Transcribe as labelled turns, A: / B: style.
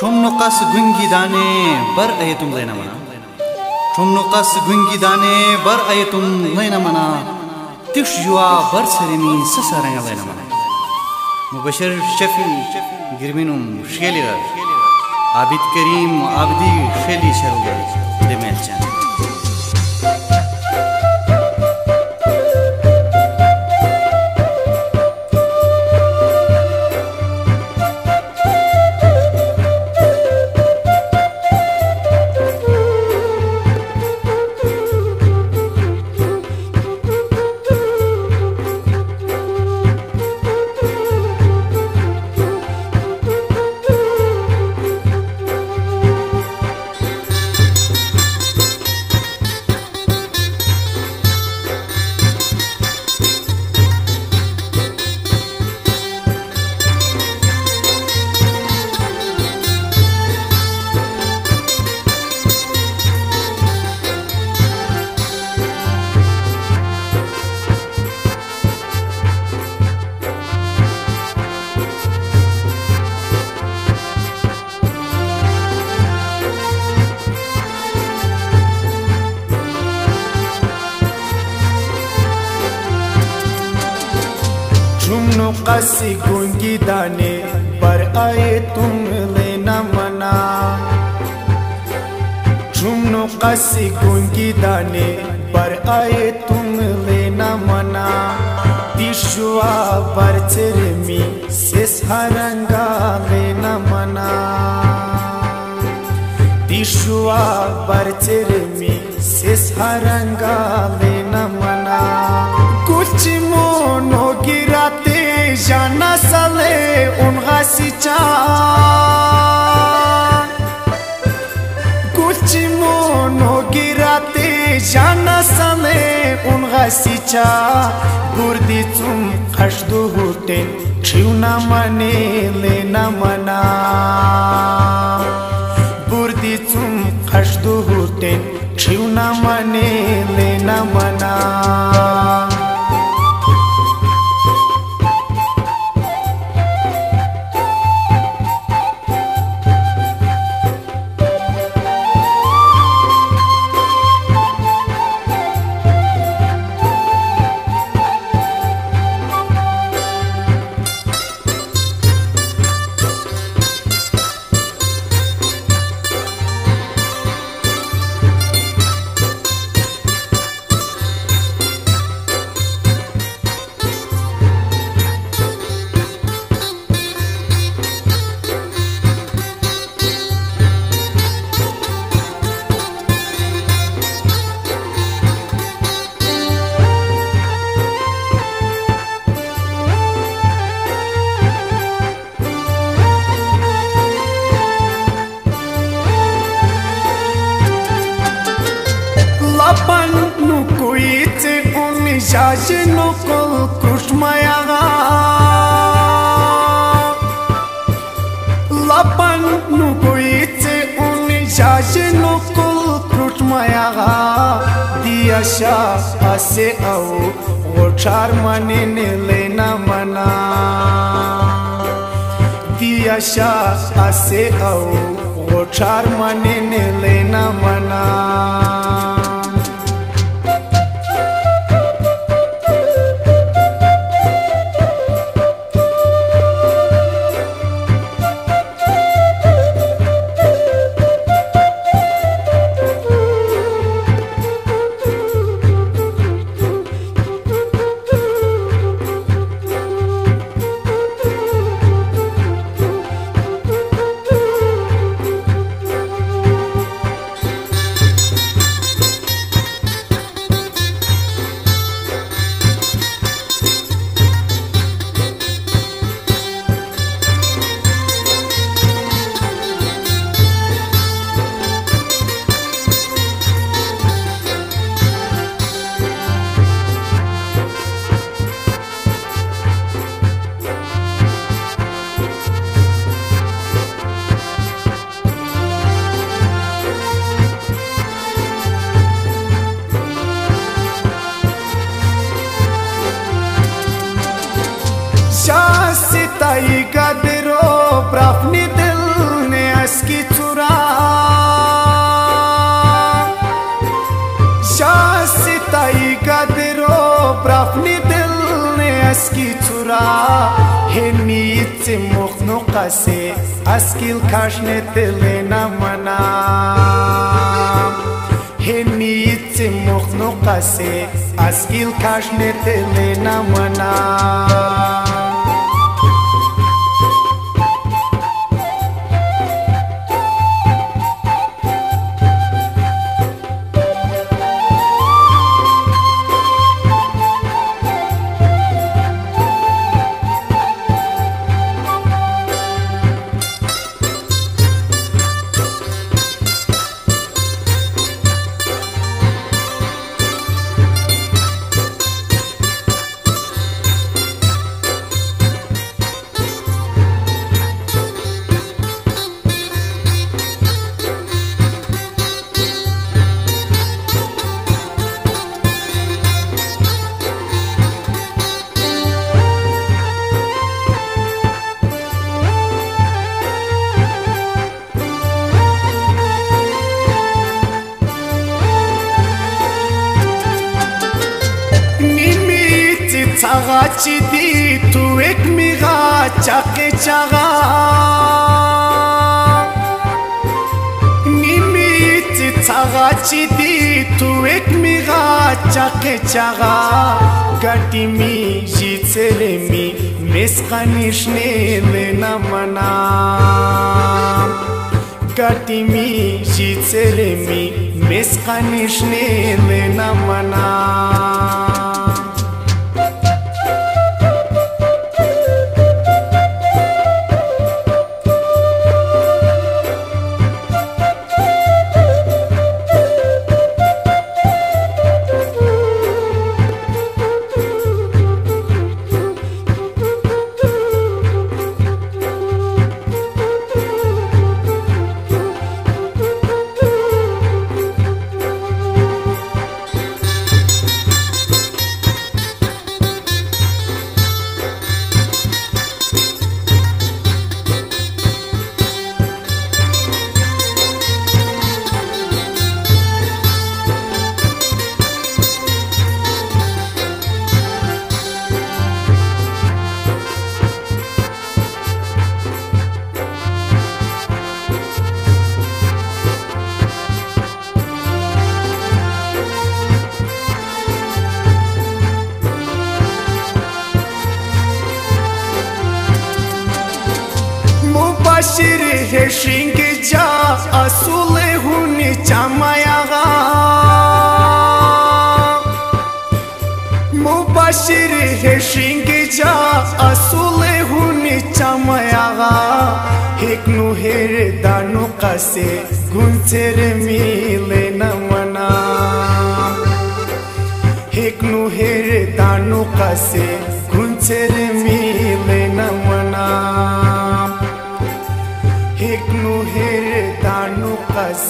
A: Çomnokas güngidane bar ayetum layna mana Çomnokas güngidane bar ayetum layna mana Tiş yuva bar seremi sasaranga layna mana Mubashir Şefi girminum şeligar Abid Kerim Abdi Şeli şelgar demelcan
B: Dane par aye tum lena mana Chumno qasi gungi dane par aye tum lena mana Tishwa par cermi ses haranga lena mana Tishwa par cermi ses haranga lena mana Kuchi mono girate jana sale un gasicha Kuchi mono girate jana sale un gasicha Burdi tum khashdu huten Chiuna mane lena mana Burdi tum khashdu huten Chiuna mane lena mana sinukul kuşmayana Lapan nukuitse unisha sinukul kuşmayana Diyasha ase au goçar manini lena mana Diyasha ase au goçar manini lena mana prafni dilni eski tura Şahsi taygadir o prafni dilni eski tura Hemiyeti muhnukası askil kaşne dilina manam Hemiyeti muhnukası askil kaşne dilina manam chagha chidi tu ek migha chake chagha nimit chagha chidi tu ek migha chake chagha gati mi jitsele mi mesqanishne namana gati mi jitsele mi mesqanishne namana Mubashir हे शिंगजा असुले हुनी चमायागा मुबाशिर हे शिंगजा असुले हुनी चमायागा हेकनु हेर दानु कसे गुंचेर मिले नमना हेकनु हेर दानु कसे गुंचेर मिले pas